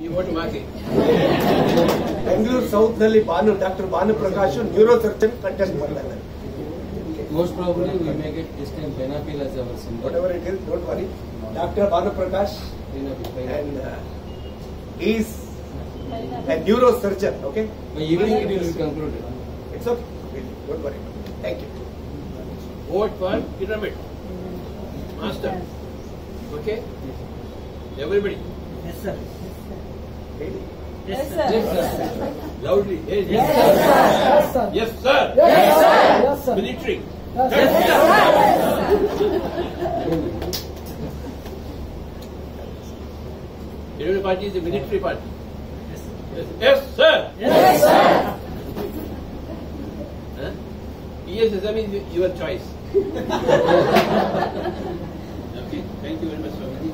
ಈ vote ಮಾಕಿ Bengaluru south ನಲ್ಲಿ Bhanu doctor Bhanu Prakash neurosurgeon contest ಮಾಡ್ತಾ ಇದ್ದಾರೆ Most probably we may get this time Benapil as our symbol. Whatever it is don't worry doctor Bhanu Prakash Benapil, Benapil. and uh, he's a neurosurgeon. Okay, By evening it will be concluded. it's okay. Really, don't worry. Thank you. vote for pyramid. Master. Okay? Everybody. Yes, sir. Really. Yes, sir. Yes, sir. Loudly. Yes, Yes, sir. Yes, sir. Yes, sir. Yes, sir. Yes, sir. Military. Yes, sir. Every party is a military party. Yes, yes sir. Yes, sir. Huh? ESSM is your choice. okay, thank you very much, Swami.